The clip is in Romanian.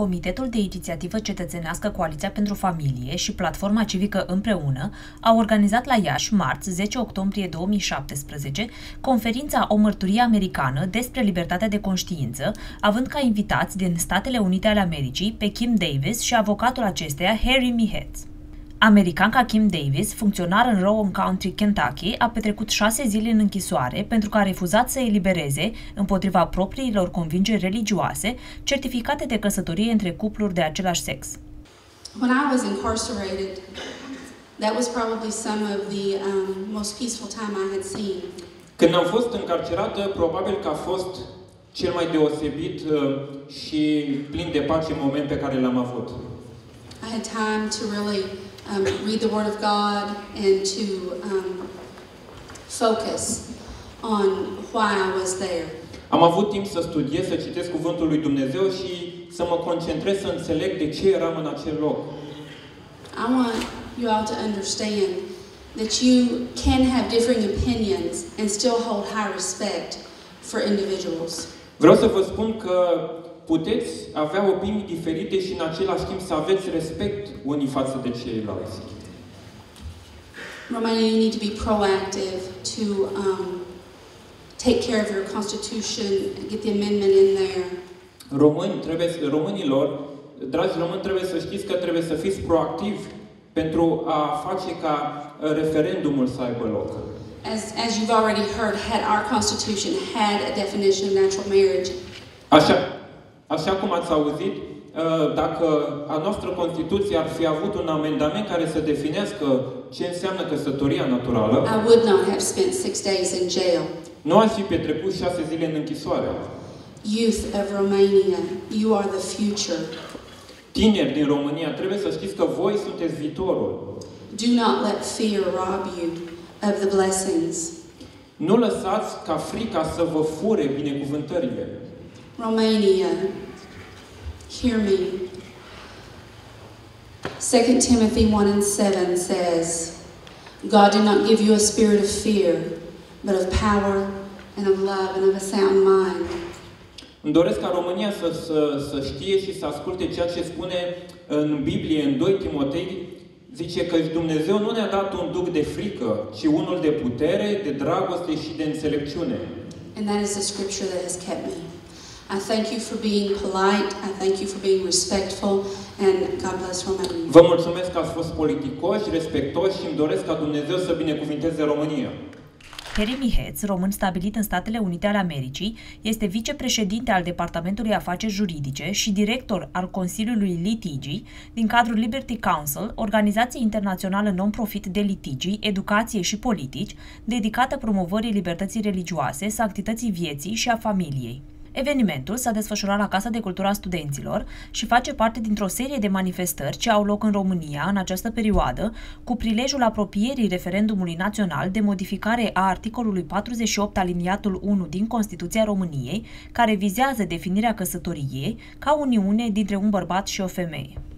Comitetul de Inițiativă Cetățenească Coaliția pentru Familie și Platforma Civică Împreună au organizat la Iași, marți, 10 octombrie 2017, conferința O mărturie americană despre libertatea de conștiință, având ca invitați din Statele Unite ale Americii pe Kim Davis și avocatul acesteia Harry Mihetz. Americanca Kim Davis, funcționar în Rowan County, Kentucky, a petrecut șase zile în închisoare pentru că a refuzat să elibereze, împotriva propriilor convingeri religioase, certificate de căsătorie între cupluri de același sex. When I was incarcerated, that was probably some of the um, most peaceful time I had seen. Când am fost încarcerată, probabil că a fost cel mai deosebit uh, și plin de pace moment pe care l-am avut. I had time to really um, read the Word of God and to um, focus on why I was there. Am avut timp să studiez, să citesc Cuvântul lui Dumnezeu și să mă concentrez să înțeleg de ce eram în acel loc. I want you all to understand that you can have differing opinions and still hold high respect for individuals. Vreau să vă spun că puteți avea opinii diferite și în același timp să aveți respect unii față de ceilalți. Romania, you need to be proactive to um, take care of your constitution, get the amendment in there. Români, trebuie, românilor, dragi români, trebuie să știți că trebuie să fiți proactivi pentru a face ca uh, referendumul să aibă loc. As, as you've already heard, had our constitution had a definition of natural marriage, Așa, așa cum ați auzit, uh, dacă a noastră Constituție ar fi avut un amendament care să definească ce înseamnă căsătoria naturală, I would not have spent six days in jail. nu ați fi petrecut șase zile în închisoare. Youth of Romania, you are the future. Tineri din România, trebuie să știți că voi sunteți viitorul. Do not let fear rob you of the blessings. Nu lăsați ca frica să vă fure binecuvântările. Romania, hear me. 2 Timothy 1 and 7 says, God did not give you a spirit of fear, but of power and of love and of a sound mind. Îmi doresc ca România să, să, să știe și să asculte ceea ce spune în Biblie, în 2 Timotei, zice că Dumnezeu nu ne-a dat un duc de frică, ci unul de putere, de dragoste și de înțelepciune. And that is the scripture that has kept me. I thank you for being polite. I thank you for being respectful. And God bless Romania. Vă mulțumesc că ați fost politicoși, respectoși și îmi doresc ca Dumnezeu să binecuvinteze România. Harry Mihetz, român stabilit în Statele Unite ale Americii, este vicepreședinte al Departamentului Afaceri Juridice și director al Consiliului Litigii din cadrul Liberty Council, organizație internațională non-profit de litigii, educație și politici, dedicată promovării libertății religioase, sanctității vieții și a familiei. Evenimentul s-a desfășurat la Casa de Cultura Studenților și face parte dintr-o serie de manifestări ce au loc în România în această perioadă, cu prilejul apropierii referendumului național de modificare a articolului 48 aliniatul 1 din Constituția României, care vizează definirea căsătoriei ca uniune dintre un bărbat și o femeie.